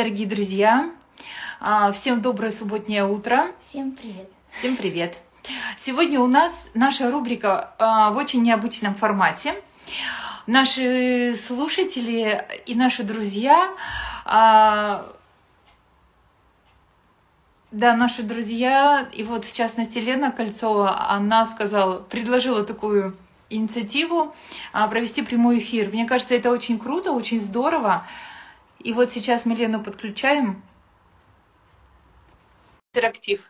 Дорогие друзья, а, всем доброе субботнее утро. Всем привет. Всем привет. Сегодня у нас наша рубрика а, в очень необычном формате. Наши слушатели и наши друзья а, да, наши друзья, и вот в частности Лена Кольцова, она сказала, предложила такую инициативу провести прямой эфир. Мне кажется, это очень круто, очень здорово. И вот сейчас мы Лену подключаем. Интерактив.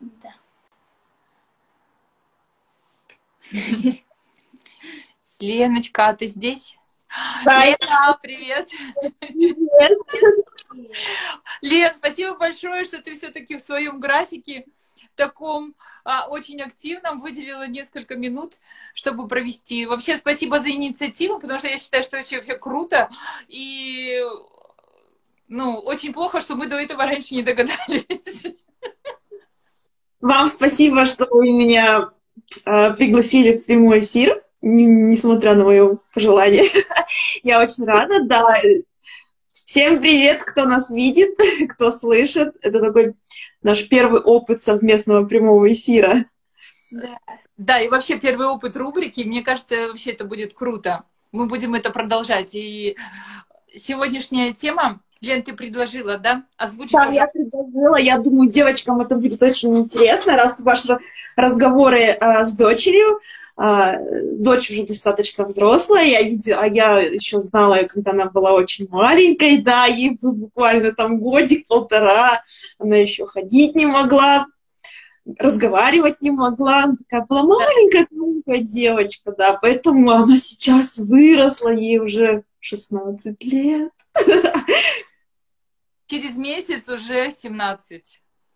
Да. Леночка, а ты здесь? Да. Лена, привет. Привет. Лен, спасибо большое, что ты все-таки в своем графике таком а, очень активном выделила несколько минут, чтобы провести. Вообще, спасибо за инициативу, потому что я считаю, что это вообще круто. И ну, очень плохо, что мы до этого раньше не догадались. Вам спасибо, что вы меня э, пригласили в прямой эфир, несмотря на мое пожелание. Я очень рада, да. Всем привет, кто нас видит, кто слышит. Это такой наш первый опыт совместного прямого эфира. Да. да, и вообще первый опыт рубрики. Мне кажется, вообще это будет круто. Мы будем это продолжать. И сегодняшняя тема Лен, ты предложила, да? Озвучь, да, я предложила. Я думаю, девочкам это будет очень интересно, раз ваши разговоры э, с дочерью. Э, дочь уже достаточно взрослая, я видела, а я еще знала ее, когда она была очень маленькой, да, ей был буквально там годик-полтора, она еще ходить не могла, разговаривать не могла, она такая была маленькая, маленькая девочка, да, поэтому она сейчас выросла, ей уже 16 лет. Через месяц уже 17.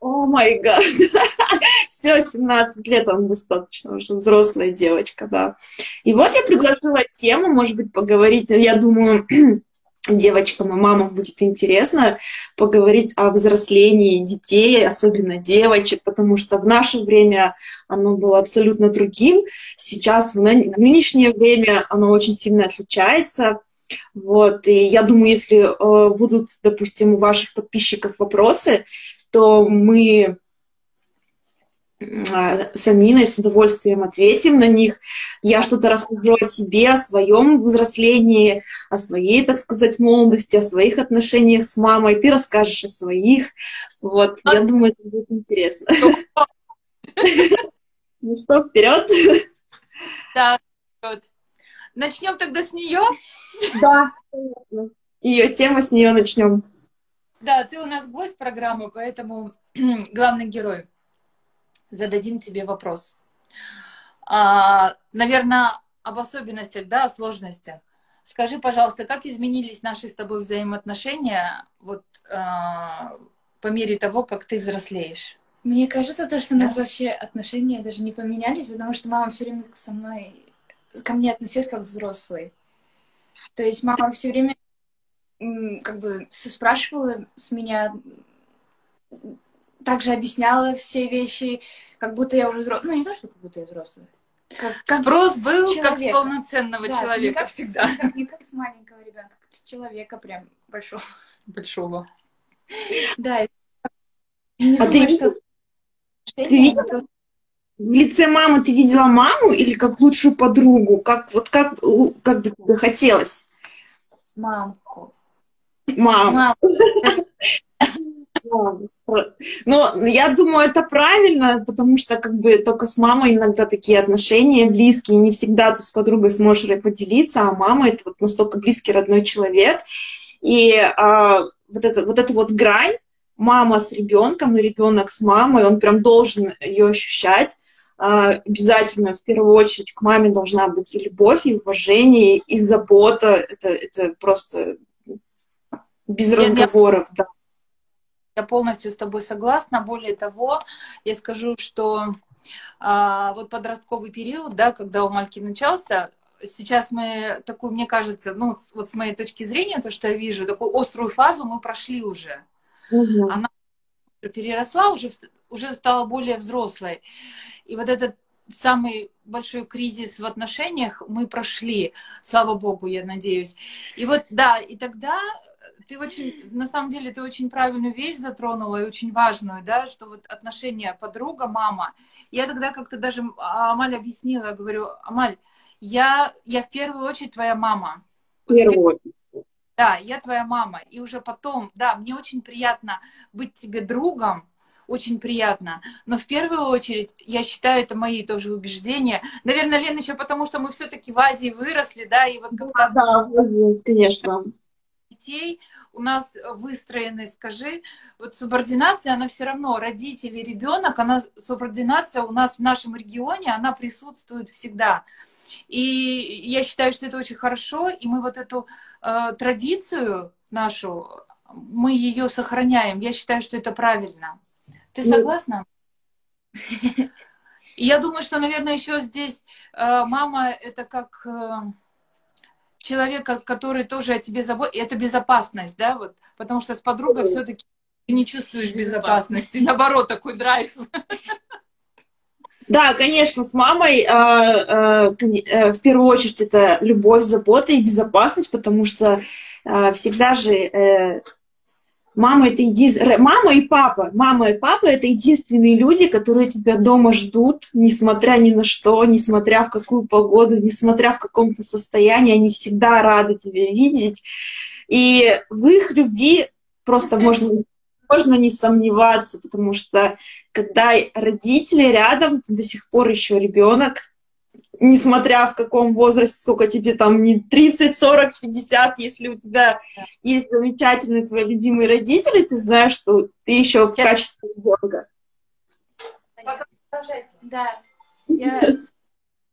О май гад. Все, 17 лет, он достаточно уже взрослая девочка, да. И вот я предложила тему, может быть, поговорить, я думаю, девочкам и мамам будет интересно поговорить о взрослении детей, особенно девочек, потому что в наше время оно было абсолютно другим. Сейчас, в нынешнее время, оно очень сильно отличается. Вот, и я думаю, если э, будут, допустим, у ваших подписчиков вопросы, то мы с Аминой с удовольствием ответим на них. Я что-то расскажу о себе, о своем взрослении, о своей, так сказать, молодости, о своих отношениях с мамой. Ты расскажешь о своих. Вот, я а думаю, это будет интересно. Ну что, вперед? Да, вперед. Начнем тогда с нее. Да. Ее тема с нее начнем. Да, ты у нас гость программы, поэтому главный герой. Зададим тебе вопрос. А, наверное, об особенностях, да, о сложностях. Скажи, пожалуйста, как изменились наши с тобой взаимоотношения вот а, по мере того, как ты взрослеешь? Мне кажется, то, что да? у нас вообще отношения даже не поменялись, потому что мама все время со мной ко мне относилась как взрослый. То есть мама все время как бы спрашивала с меня, также объясняла все вещи, как будто я уже взрослый. Ну, не то, что как будто я взрослый. Как, как Спрос был человека. как с полноценного да, человека не как всегда. С, как, не как с маленького ребенка, как с человека прям большого. Большого. Да. Не а думаю, ты, что... ты видела? В лице мамы ты видела маму или как лучшую подругу? Как, вот как, как бы тебе хотелось? Мамку. Мам. Но я думаю, это правильно, потому что как бы только с мамой иногда такие отношения близкие, не всегда ты с подругой сможешь поделиться, а мама это вот настолько близкий родной человек. И а, вот, это, вот эту вот грань мама с ребенком и ребенок с мамой, он прям должен ее ощущать. А, обязательно в первую очередь к маме должна быть и любовь, и уважение, и забота. Это, это просто без разговоров, я, да. Я полностью с тобой согласна. Более того, я скажу, что а, вот подростковый период, да, когда у Мальки начался, сейчас мы такую, мне кажется, ну, вот с моей точки зрения, то, что я вижу, такую острую фазу мы прошли уже. Угу. Она переросла, уже, уже стала более взрослой. И вот этот самый большой кризис в отношениях мы прошли, слава богу, я надеюсь. И вот, да, и тогда ты очень, на самом деле, ты очень правильную вещь затронула и очень важную, да, что вот отношения подруга, мама. Я тогда как-то даже Амаль объяснила, я говорю, Амаль, я, я в первую очередь твоя мама. В первую очередь. Да, я твоя мама. И уже потом, да, мне очень приятно быть тебе другом, очень приятно. Но в первую очередь, я считаю, это мои тоже убеждения. Наверное, Лена, еще потому, что мы все-таки в Азии выросли, да, и вот когда... Да, да, конечно. Детей у нас выстроены, скажи, вот субординация, она все равно, родители, ребенок, она, субординация у нас в нашем регионе, она присутствует всегда. И я считаю, что это очень хорошо, и мы вот эту э, традицию нашу, мы ее сохраняем. Я считаю, что это правильно. Ты ну, согласна? Я думаю, что, наверное, еще здесь э, мама это как э, человек, который тоже о тебе заботится. Это безопасность, да, вот, потому что с подругой все-таки ты не чувствуешь безопасности, наоборот, такой драйв. Да, конечно, с мамой э, э, в первую очередь это любовь, забота и безопасность, потому что э, всегда же э, Мама это еди... мама и папа. Мама и папа это единственные люди, которые тебя дома ждут, несмотря ни на что, несмотря в какую погоду, несмотря в каком-то состоянии, они всегда рады тебя видеть. И в их любви просто можно, можно не сомневаться, потому что когда родители рядом, до сих пор еще ребенок, несмотря в каком возрасте, сколько тебе там, не 30, 40, 50, если у тебя есть замечательные твои любимые родители, ты знаешь, что ты еще в качестве ребенка. Да, я,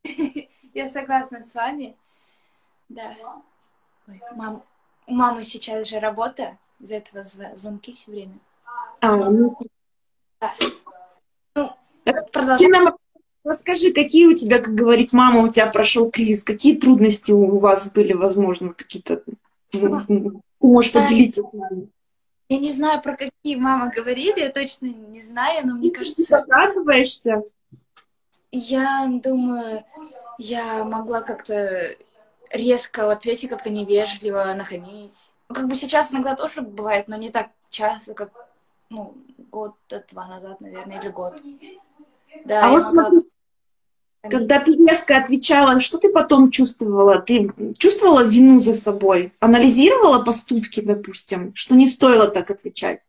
я согласна с вами. Да. Ой, мам, у мамы сейчас же работа, из-за этого звонки все время. А, ну... Да. Ну, продолжай. Расскажи, какие у тебя, как говорит мама, у тебя прошел кризис, какие трудности у вас были, возможно, какие-то... Можешь поделиться с нами. Я не знаю, про какие мама говорили, я точно не знаю, но мне кажется... Ты показываешься? Я думаю, я могла как-то резко ответить, как-то невежливо, нахамить. Ну, как бы сейчас иногда тоже бывает, но не так часто, как, ну, год-два назад, наверное, или год. Да, а вот смотри, когда ты резко отвечала, что ты потом чувствовала? Ты чувствовала вину за собой? Анализировала поступки, допустим, что не стоило так отвечать?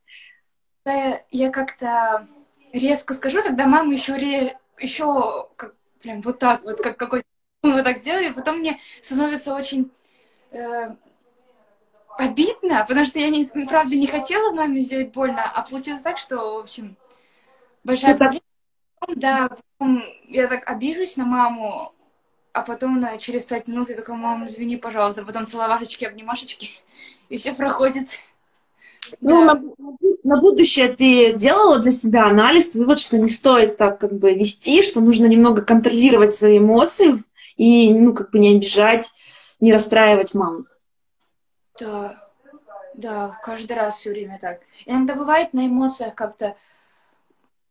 Да, я как-то резко скажу, тогда мама еще, ре... еще как, прям вот так вот, как какой-то вот так сделали, и потом мне становится очень э, обидно, потому что я, не, правда, не хотела маме сделать больно, а получилось так, что, в общем, большая проблема. Да, потом я так обижусь на маму, а потом на, через пять минут я такая, мама, извини, пожалуйста, потом целовашечки, обнимашечки, и все проходит. Ну, да. на, на будущее ты делала для себя анализ, вывод, что не стоит так как бы вести, что нужно немного контролировать свои эмоции и, ну, как бы не обижать, не расстраивать маму. Да, да, каждый раз все время так. Иногда бывает на эмоциях как-то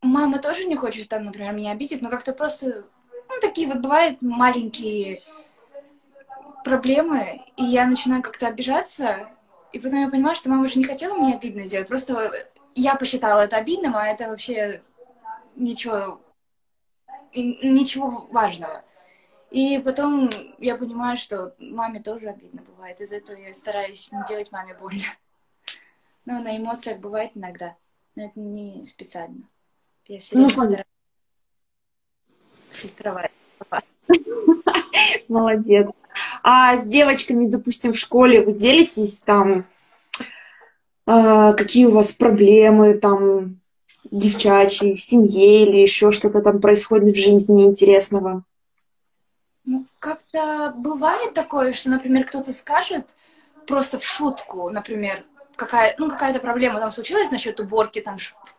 мама тоже не хочет там, например, меня обидеть, но как-то просто, ну, такие вот бывают маленькие проблемы, и я начинаю как-то обижаться, и потом я понимаю, что мама уже не хотела мне обидно сделать, просто я посчитала это обидным, а это вообще ничего, ничего важного. И потом я понимаю, что маме тоже обидно бывает. Из-за этого я стараюсь не делать маме больно. Но на эмоциях бывает иногда. Но это не специально. Я все ну, время фильтровать. Молодец. А с девочками, допустим, в школе вы делитесь там, э, какие у вас проблемы там девчачьи, в семье или еще что-то там происходит в жизни интересного? Ну, как-то бывает такое, что, например, кто-то скажет просто в шутку, например, какая, ну, какая-то проблема там случилась насчет уборки там в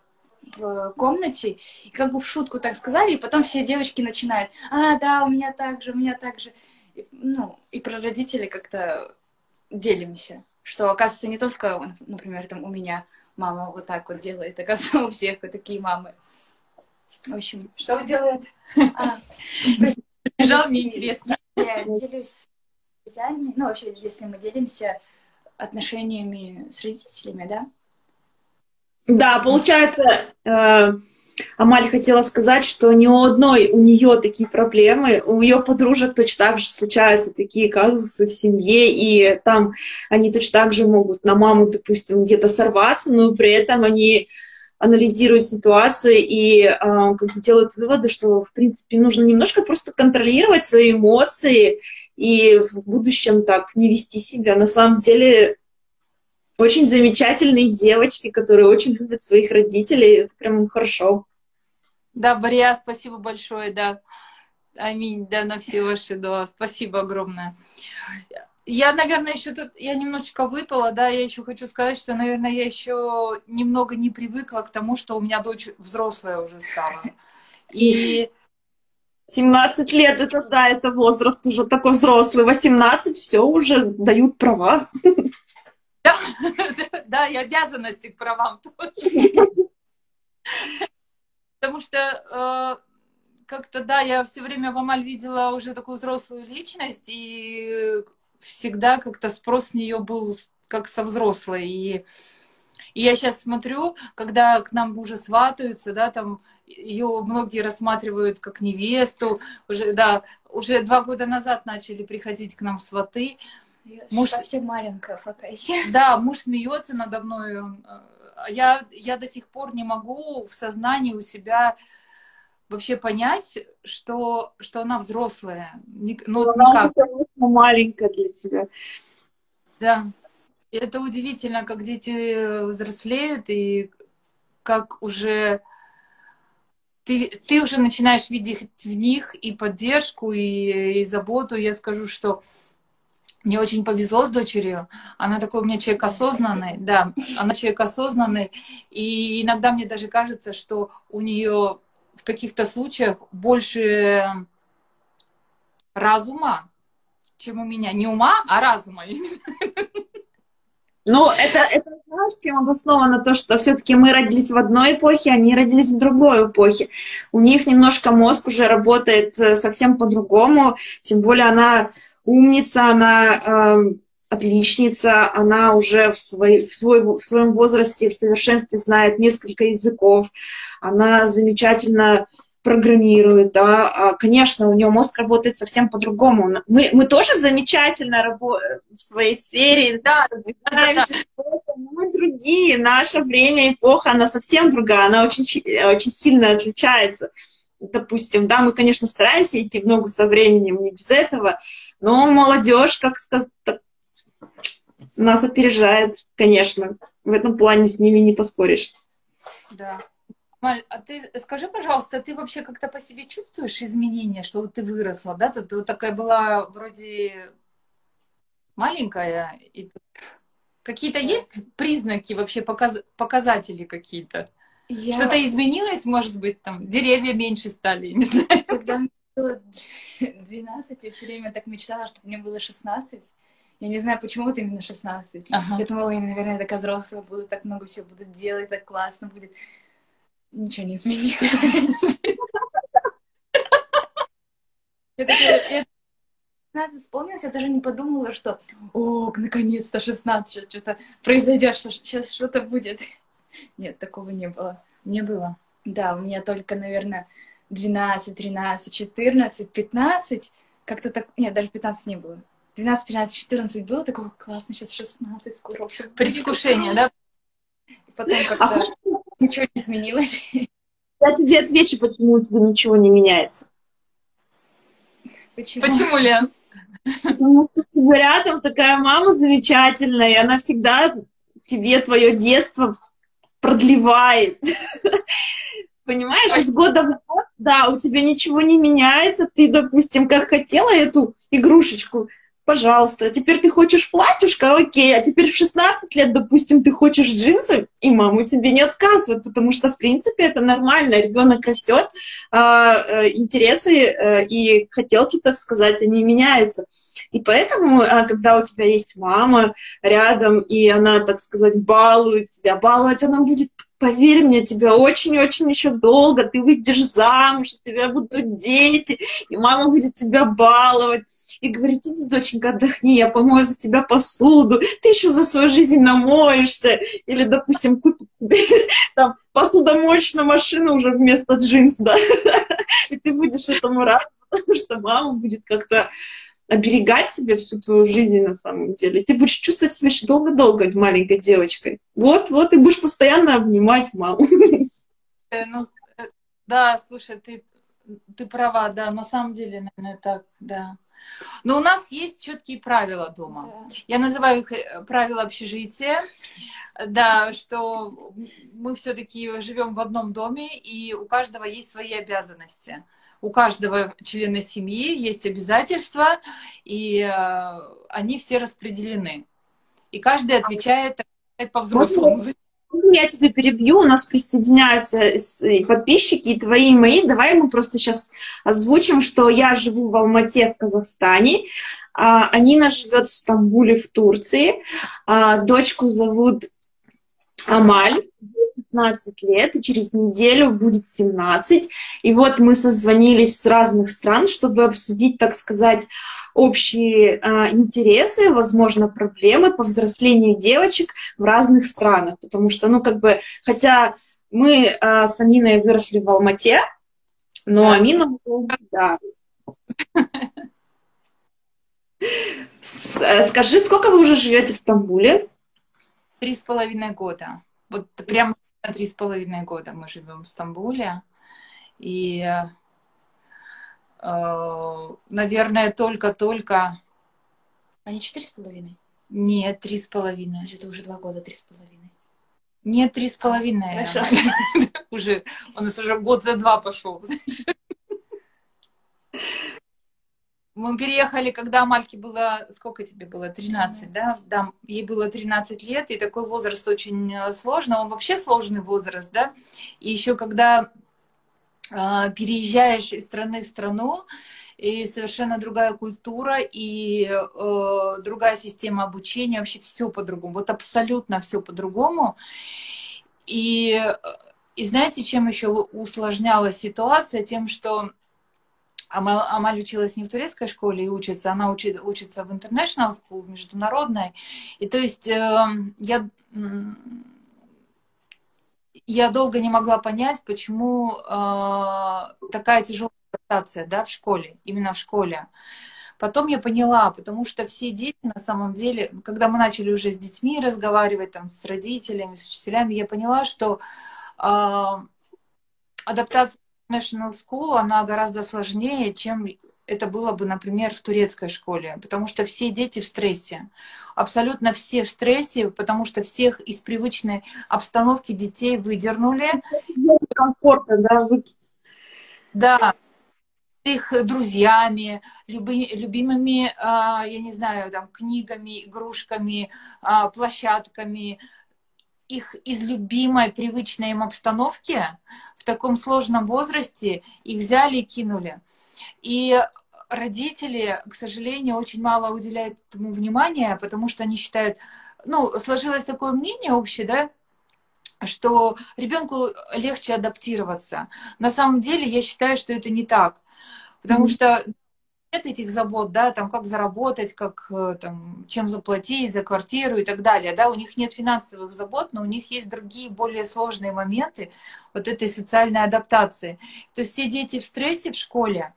комнате, и как бы в шутку так сказали, и потом все девочки начинают, а, да, у меня так же, у меня так же. И, ну, и про родителей как-то делимся, что, оказывается, не только, например, там у меня мама вот так вот делает, оказывается, у всех вот такие мамы. В общем, Что делает? а, Бежал, мне интересно. я делюсь с друзьями, ну, вообще, если мы делимся отношениями с родителями, да? Да, получается, э, Амаль хотела сказать, что ни у одной у нее такие проблемы, у ее подружек точно так же случаются такие казусы в семье, и там они точно так же могут на маму, допустим, где-то сорваться, но при этом они анализируют ситуацию и э, как бы делают выводы, что, в принципе, нужно немножко просто контролировать свои эмоции и в будущем так не вести себя. На самом деле, очень замечательные девочки, которые очень любят своих родителей. Это прям хорошо. Да, Бария, спасибо большое, да. Аминь, да, на все ваши, да, спасибо огромное. Я, наверное, еще тут, я немножечко выпала, да, я еще хочу сказать, что, наверное, я еще немного не привыкла к тому, что у меня дочь взрослая уже стала. И 17 лет, это да, это возраст уже такой взрослый. 18, все, уже дают права. да, и обязанности к правам тоже. Потому что э, как-то, да, я все время в Амаль видела уже такую взрослую личность, и всегда как-то спрос с нее был как со взрослой. И, и я сейчас смотрю, когда к нам уже сватаются, да, там ее многие рассматривают как невесту, уже, да, уже два года назад начали приходить к нам сваты. Я Муж- совсем маленькая пока еще. Да, муж смеется надо мной. э, Я, я до сих пор не могу в сознании у себя вообще понять, что, что она взрослая. Ник- Ну, Она уже, никак. конечно, маленькая для тебя. Да. И Это удивительно, как дети взрослеют и как уже ты, ты уже начинаешь видеть в них и поддержку, и, и заботу. Я скажу, что мне очень повезло с дочерью. Она такой у меня человек осознанный, да, она человек осознанный. И иногда мне даже кажется, что у нее в каких-то случаях больше разума, чем у меня. Не ума, а разума. Ну, это, это знаешь, чем обосновано то, что все-таки мы родились в одной эпохе, они родились в другой эпохе. У них немножко мозг уже работает э, совсем по-другому, тем более она умница, она эм, отличница, она уже в, свой, в, свой, в своем возрасте в совершенстве знает несколько языков, она замечательно программирует, да, а, конечно, у нее мозг работает совсем по-другому. Мы, мы тоже замечательно работаем в своей сфере, Да, спортом, но мы другие, наше время, эпоха, она совсем другая, она очень, очень сильно отличается. Допустим, да, мы, конечно, стараемся идти в ногу со временем, не без этого, но молодежь, как сказать, нас опережает, конечно. В этом плане с ними не поспоришь. Да. Маль, а ты скажи, пожалуйста, ты вообще как-то по себе чувствуешь изменения, что вот ты выросла, да? Ты, ты вот такая была вроде маленькая. И какие-то есть признаки вообще, показ- показатели какие-то? Я, Что-то изменилось, может быть, там деревья меньше стали, не знаю. когда мне было 12, я все время так мечтала, чтобы мне было 16. Я не знаю, почему вот именно 16. Ага. Я думала, я, наверное, такая взрослая буду, так много всего буду делать, так классно будет. Ничего не изменилось. Я такая, я 16 исполнилось, я даже не подумала, что о, наконец-то 16, сейчас что-то произойдет, что- сейчас что-то будет. Нет, такого не было. Не было. Да, у меня только, наверное, 12, 13, 14, 15. Как-то так... Нет, даже 15 не было. 12, 13, 14 было такого классно, сейчас 16, скоро. Предвкушение, да? И потом А как-то ничего не изменилось. я тебе отвечу, почему у тебя ничего не меняется. Почему? Почему, Лен? Потому что рядом такая мама замечательная, и она всегда тебе твое детство продлевает. Понимаешь, из года в год, да, у тебя ничего не меняется. Ты, допустим, как хотела эту игрушечку, пожалуйста. Теперь ты хочешь платьюшко, окей. А теперь в 16 лет, допустим, ты хочешь джинсы, и мама тебе не отказывает, потому что, в принципе, это нормально. Ребенок растет, а, э, интересы э, и хотелки, так сказать, они меняются. И поэтому, а, когда у тебя есть мама рядом, и она, так сказать, балует тебя, баловать она будет поверь мне, тебя очень-очень еще долго, ты выйдешь замуж, у тебя будут дети, и мама будет тебя баловать. И говорит, иди, доченька, отдохни, я помою за тебя посуду, ты еще за свою жизнь намоешься. Или, допустим, купи там посудомоечную машину уже вместо джинс, да, и ты будешь этому рад, потому что мама будет как-то оберегать тебя всю твою жизнь на самом деле. Ты будешь чувствовать себя еще долго-долго маленькой девочкой. Вот-вот, и будешь постоянно обнимать маму. Э, ну, э, да, слушай, ты, ты права, да, на самом деле, наверное, так, да. Но у нас есть четкие правила дома. Да. Я называю их э, правила общежития. Да, что мы все-таки живем в одном доме, и у каждого есть свои обязанности у каждого члена семьи есть обязательства, и э, они все распределены. И каждый отвечает по-взрослому. Я тебе перебью, у нас присоединяются подписчики, и твои, и мои. Давай мы просто сейчас озвучим, что я живу в Алмате в Казахстане, а Анина живет в Стамбуле в Турции, а дочку зовут Амаль, 15 лет, и через неделю будет 17. И вот мы созвонились с разных стран, чтобы обсудить, так сказать, общие э, интересы, возможно, проблемы по взрослению девочек в разных странах. Потому что, ну, как бы, хотя мы э, с Аминой выросли в Алмате, но Амина, да. Э, скажи, сколько вы уже живете в Стамбуле? Три с половиной года. Вот прям три с половиной года мы живем в Стамбуле. И, э, наверное, только-только... А не четыре с половиной? Нет, три с половиной. Это уже два года три с половиной. Нет, три с половиной. Уже, у нас уже год за два пошел, Мы переехали, когда Мальке было, сколько тебе было, 13, 13. да? Да, ей было 13 лет, и такой возраст очень э, сложный, он вообще сложный возраст, да? И еще когда э, переезжаешь из страны в страну, и совершенно другая культура, и э, другая система обучения, вообще все по-другому, вот абсолютно все по-другому. И, э, и знаете, чем еще усложнялась ситуация? Тем, что Амаль, Амаль училась не в турецкой школе и учится, она учит, учится в International School, в международной. И то есть э, я, я долго не могла понять, почему э, такая тяжелая адаптация да, в школе, именно в школе. Потом я поняла, потому что все дети на самом деле, когда мы начали уже с детьми разговаривать, там, с родителями, с учителями, я поняла, что э, адаптация National School, она гораздо сложнее, чем это было бы, например, в турецкой школе, потому что все дети в стрессе. Абсолютно все в стрессе, потому что всех из привычной обстановки детей выдернули. Комфортно, да? Да, их друзьями, люби, любимыми, а, я не знаю, там, книгами, игрушками, а, площадками, их из любимой, привычной им обстановки в таком сложном возрасте их взяли и кинули. И родители, к сожалению, очень мало уделяют этому внимания, потому что они считают, ну, сложилось такое мнение общее, да, что ребенку легче адаптироваться. На самом деле я считаю, что это не так. Потому mm-hmm. что этих забот, да, там как заработать, как э, там, чем заплатить за квартиру и так далее, да, у них нет финансовых забот, но у них есть другие более сложные моменты вот этой социальной адаптации. То есть все дети в стрессе в школе,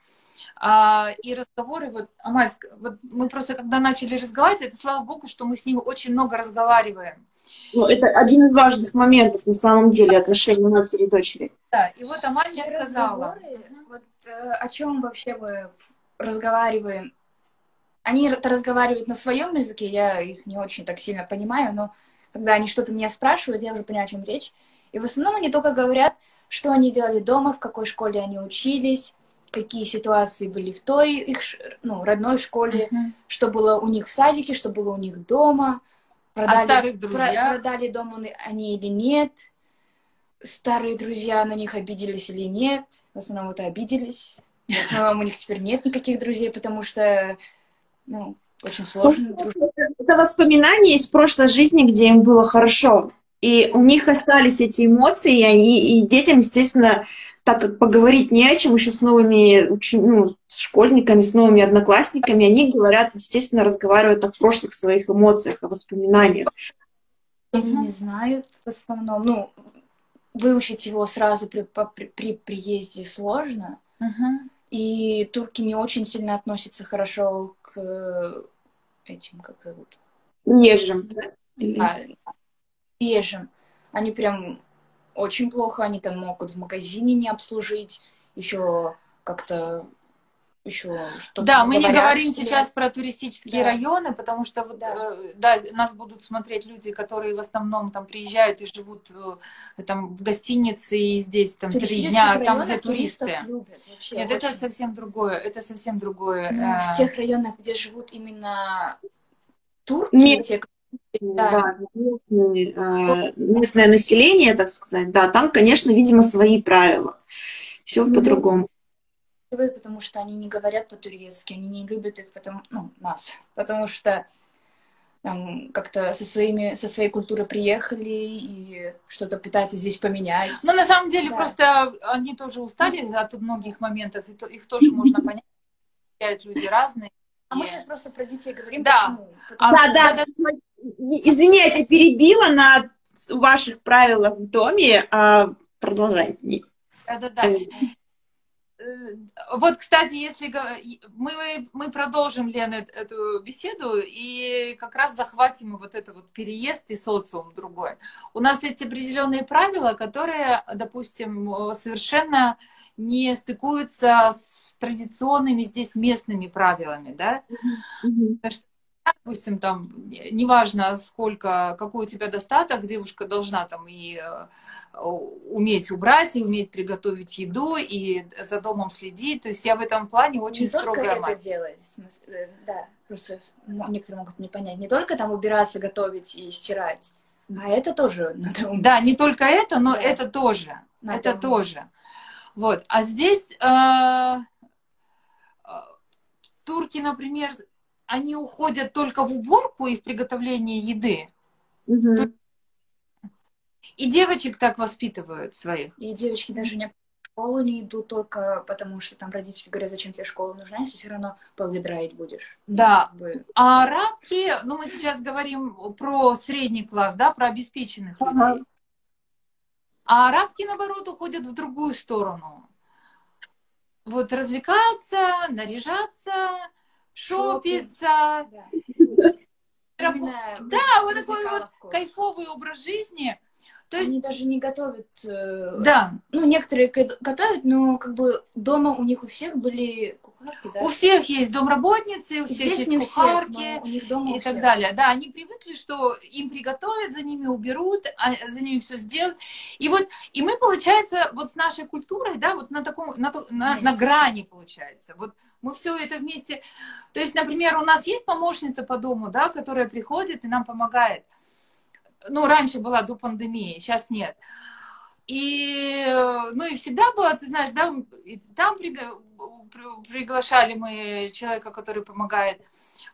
а, и разговоры, вот, Амаль, вот мы просто когда начали разговаривать, это слава богу, что мы с ним очень много разговариваем. Ну, это один из важных моментов на самом деле отношений матери и дочери. Да, и вот Амаль мне сказала. Вот, э, о чем вообще вы разговариваем, они разговаривают на своем языке, я их не очень так сильно понимаю, но когда они что-то меня спрашивают, я уже понимаю, о чем речь. И в основном они только говорят, что они делали дома, в какой школе они учились, какие ситуации были в той их ну, родной школе, uh-huh. что было у них в садике, что было у них дома, продали, а старых друзья? продали дом они или нет, старые друзья на них обиделись или нет, в основном это обиделись. В основном у них теперь нет никаких друзей, потому что, ну, очень сложно. Это воспоминания из прошлой жизни, где им было хорошо. И у них остались эти эмоции, и, и детям, естественно, так как поговорить не о чем еще с новыми учи, ну, с школьниками, с новыми одноклассниками, они говорят, естественно, разговаривают о прошлых своих эмоциях, о воспоминаниях. Они не знают в основном. Ну, выучить его сразу при, при, при приезде сложно. Мгм. И турки не очень сильно относятся хорошо к этим, как зовут? Или- а, приезжим. Они прям очень плохо, они там могут в магазине не обслужить, еще как-то еще что-то Да, мы не говорим себе. сейчас про туристические Да. районы, потому что вот, Да. э, да, нас будут смотреть люди, которые в основном там приезжают и живут э, там в гостинице и здесь там три дня, там районах где туристы. любят вообще Нет, это очень. совсем другое, это совсем другое. Ну, э, в тех районах, где живут именно турки, те, Да, Да. местные, э, местное население, так сказать, да, там, конечно, видимо, свои правила. Все Ну, по-другому. Любят, потому что они не говорят по-турецки, они не любят их, потому, ну, нас, потому что там как-то со, своими, со своей культуры приехали и что-то пытаются здесь поменять. Ну, на самом деле, Да. просто они тоже устали от многих моментов, и то- их тоже можно понять. Люди разные. а мы сейчас просто про детей говорим, Да. почему? Потому Да, что- да, извини, я тебя перебила на ваших правилах в доме. а, Продолжай. Не- Да-да-да. Э, Вот, кстати, если мы, мы продолжим, Лена, эт- эту беседу и как раз захватим вот это вот переезд и социум другой. У нас есть определенные правила, которые, допустим, э, совершенно не стыкуются с традиционными здесь местными правилами, да? Мгм. Допустим, там, не- неважно, сколько, какой у тебя достаток, девушка должна там и э, уметь убрать, и уметь приготовить еду, и за домом следить. То есть я в этом плане очень не только строгая это мать. делать, в смысле, э, да, просто некоторые могут не понять, не только там убираться, готовить и стирать, а это тоже надо уметь. Да, не только это, но Да. это тоже. Надо это уметь. тоже. Вот. А здесь э, э, турки, например, они уходят только в уборку и в приготовление еды. Мгм. И девочек так воспитывают своих. И девочки даже не в школу не идут только потому, что там родители говорят, зачем тебе школа нужна, если все равно полы драить будешь. Да. Как бы, А арабки, ну мы сейчас говорим про средний класс, да, про обеспеченных Ага. людей. А арабки, наоборот, уходят в другую сторону. Вот развлекаться, наряжаться, шопиться, да. Да, вот такой вот кайфовый образ жизни. То есть, Они даже не готовят. э, да, Ну, некоторые готовят, но как бы дома у них у всех были кухарки, да? у всех есть домработницы, у всех есть кухарки. у них дома и так далее. Да, они привыкли, что им приготовят, за ними уберут, а за ними все сделают. И вот, и мы, получается, вот с нашей культурой, да, вот на таком, на, на, на грани, получается. Вот мы все это вместе. То есть, например, у нас есть помощница по дому, да, которая приходит и нам помогает. Ну, раньше была до пандемии, сейчас нет. И, э, ну, и всегда было, ты знаешь, да, там приглашали мы человека, который помогает.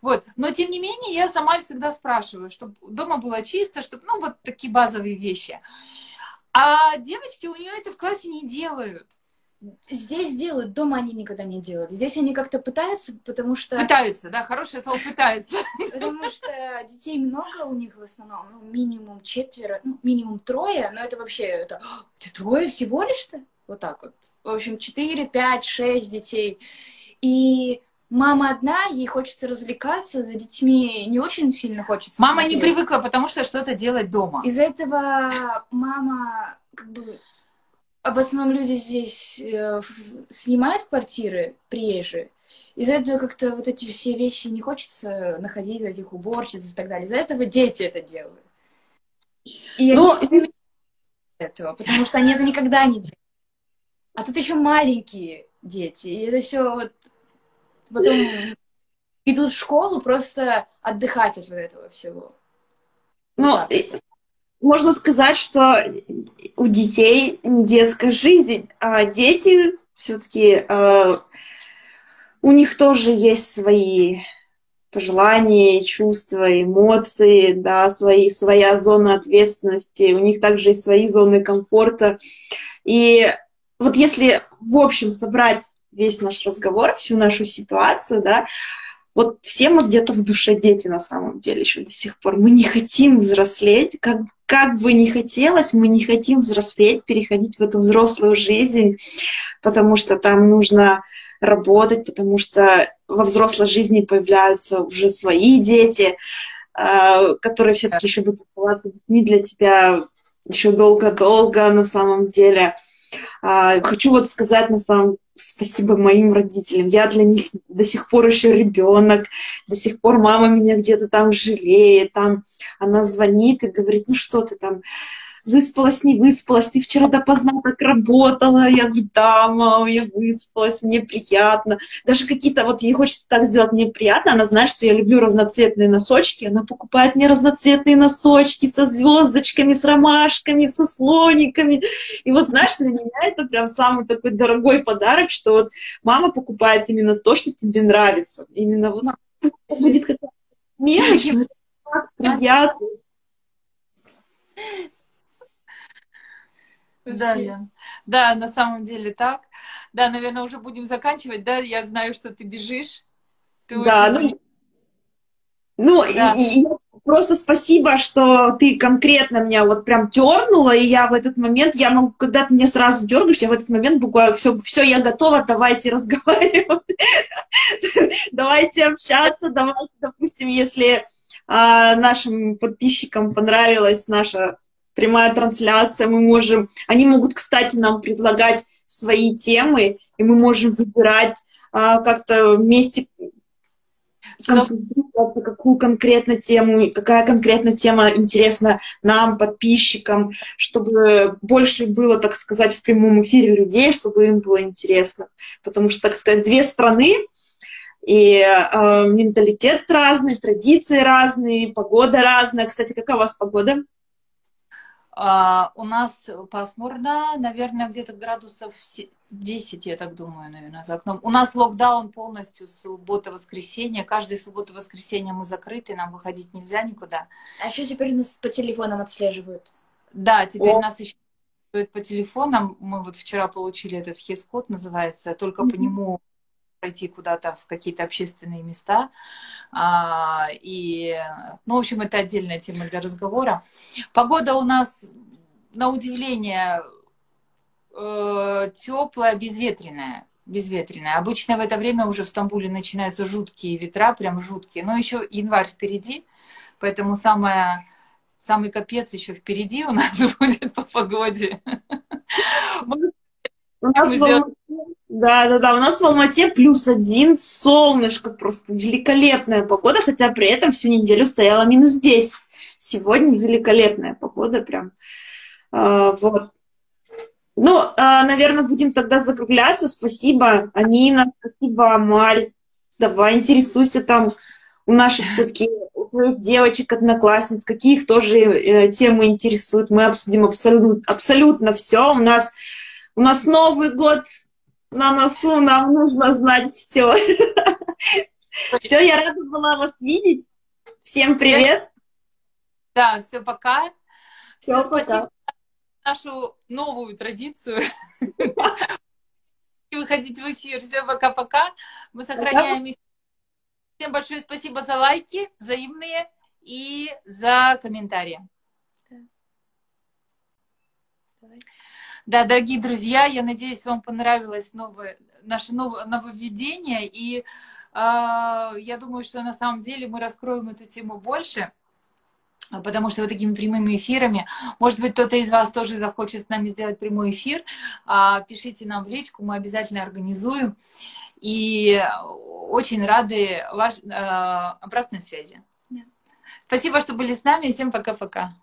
Вот. Но, тем не менее, я сама всегда спрашиваю, чтобы дома было чисто, чтобы, ну, вот такие базовые вещи. А девочки у нее это в классе не делают. Здесь делают, дома они никогда не делают. Здесь они как-то пытаются, потому что... Пытаются, да, хорошее слово пытаются. Потому что детей много у них в основном, ну, минимум четверо, ну, минимум трое, но это вообще, это, «А, ты трое всего лишь-то? Вот так вот. В общем, четыре, пять, шесть детей. И мама одна, ей хочется развлекаться, за детьми не очень сильно хочется Мама не смотреть. привыкла, потому что что-то делать дома. Из-за этого мама, как бы, в основном люди здесь э, снимают квартиры, приезжие. Из-за этого как-то вот эти все вещи не хочется находить, этих уборщиц и так далее. Из-за этого дети это делают. И Ну, они сами этого, потому что они это никогда не делают. А тут еще маленькие дети. И это все вот потом идут в школу просто отдыхать от вот этого всего. Ну, и- можно сказать, что у детей не детская жизнь, а дети все-таки у них тоже есть свои пожелания, чувства, эмоции, да, свои, своя зона ответственности, у них также есть свои зоны комфорта. И вот если в общем собрать весь наш разговор, всю нашу ситуацию, да, вот все мы где-то в душе дети на самом деле еще до сих пор. Мы не хотим взрослеть, как, как бы ни хотелось, мы не хотим взрослеть, переходить в эту взрослую жизнь, потому что там нужно работать, потому что во взрослой жизни появляются уже свои дети, а, которые все-таки еще будут оставаться детьми для тебя еще долго-долго на самом деле. А, хочу вот сказать на самом спасибо моим родителям. Я для них до сих пор еще ребенок, до сих пор мама меня где-то там жалеет, там она звонит и говорит, ну что ты там, выспалась, не выспалась, ты вчера допоздна так работала, я говорю, да, мама, я выспалась, мне приятно. Даже какие-то, вот ей хочется так сделать, мне приятно, она знает, что я люблю разноцветные носочки, она покупает мне разноцветные носочки со звездочками, с ромашками, со слониками. И вот знаешь, для меня это прям самый такой дорогой подарок, что вот мама покупает именно то, что тебе нравится. Именно вот будет какая-то мелочь, приятно. Да, да. да, на самом деле так. Да, наверное, уже будем заканчивать, да? Я знаю, что ты бежишь. Ты да, очень... ну, ну да. И, и просто спасибо, что ты конкретно меня вот прям дернула, и я в этот момент, я могу, когда ты меня сразу дергаешь, я в этот момент буквально все, все, я готова, давайте разговаривать, давайте общаться, давайте, допустим, если а, нашим подписчикам понравилась наша прямая трансляция, мы можем, они могут, кстати, нам предлагать свои темы, и мы можем выбирать а, как-то вместе консультироваться, какую конкретно тему, какая конкретно тема интересна нам, подписчикам, чтобы больше было, так сказать, в прямом эфире людей, чтобы им было интересно. Потому что, так сказать, две страны, и э, менталитет разный, традиции разные, погода разная. Кстати, какая у вас погода? А, у нас пасмурно, наверное, где-то градусов 10, я так думаю, наверное, за окном. У нас локдаун полностью суббота-воскресенье. Каждую субботу-воскресенье мы закрыты, нам выходить нельзя никуда. А еще теперь нас по телефонам отслеживают. Да, теперь О. нас еще по телефонам. Мы вот вчера получили этот хес-код, называется, только mm-hmm. по нему пройти куда-то в какие-то общественные места. А, и, ну, в общем, это отдельная тема для разговора. Погода у нас, на удивление, э, теплая, безветренная. Безветренная. Обычно в это время уже в Стамбуле начинаются жуткие ветра, прям жуткие. Но еще январь впереди, поэтому самое, самый капец еще впереди у нас будет по погоде. У нас да, да, да. У нас в Алмате плюс один, солнышко, просто великолепная погода, хотя при этом всю неделю стояла минус 10. Сегодня великолепная погода прям. А, вот. Ну, а, наверное, будем тогда закругляться. Спасибо, Анина, спасибо, Амаль. Давай, интересуйся там у наших все-таки девочек, одноклассниц, каких тоже э, темы интересуют. Мы обсудим абсолютно, абсолютно все. У нас, у нас Новый год, на носу, нам нужно знать все. Все, я рада была вас видеть. Всем привет. Да, все, пока. Все, спасибо за нашу новую традицию. Выходить в эфир. Все, пока-пока. Мы сохраняем эфир. Всем большое спасибо за лайки взаимные и за комментарии. Давай. Да, дорогие друзья, я надеюсь, вам понравилось новое, наше новое, нововведение, и э, я думаю, что на самом деле мы раскроем эту тему больше, потому что вот такими прямыми эфирами, может быть, кто-то из вас тоже захочет с нами сделать прямой эфир, э, пишите нам в личку, мы обязательно организуем, и очень рады ваш, э, обратной связи. Спасибо, что были с нами, всем пока-пока.